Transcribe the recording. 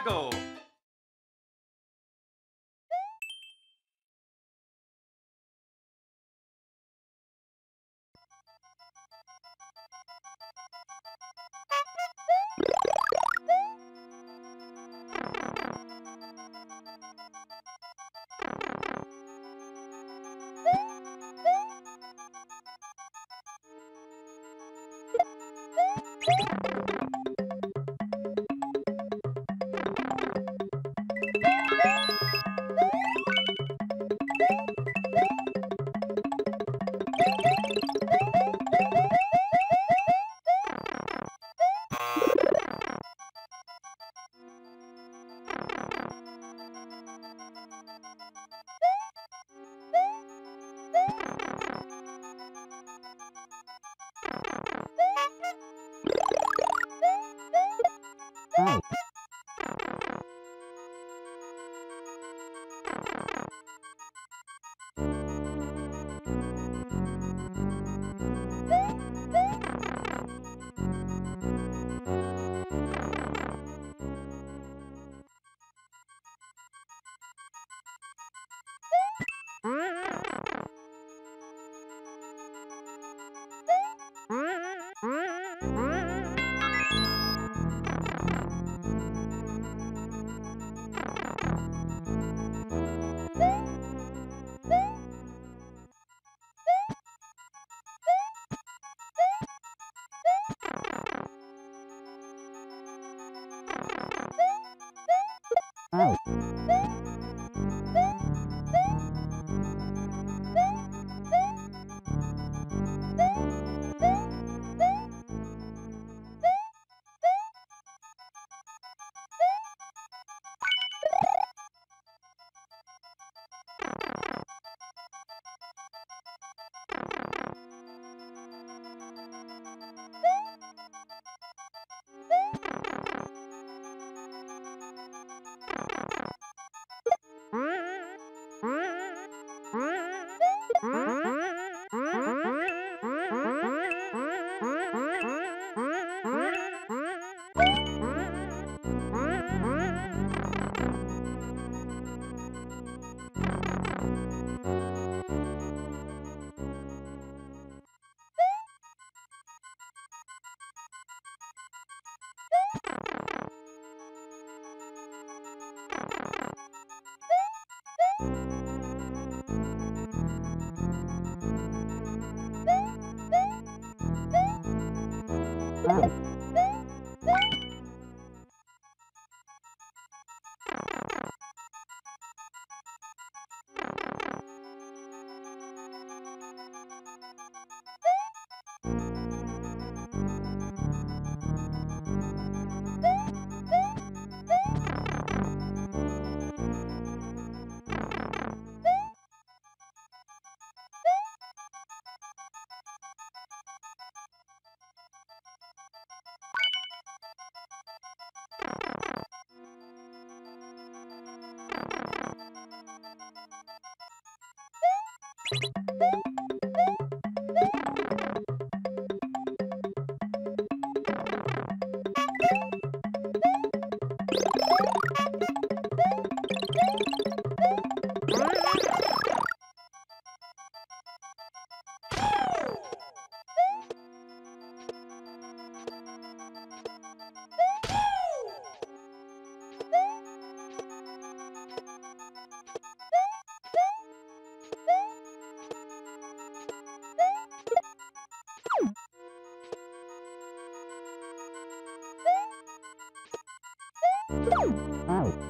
Chicago. you Oh. Bye. Oh.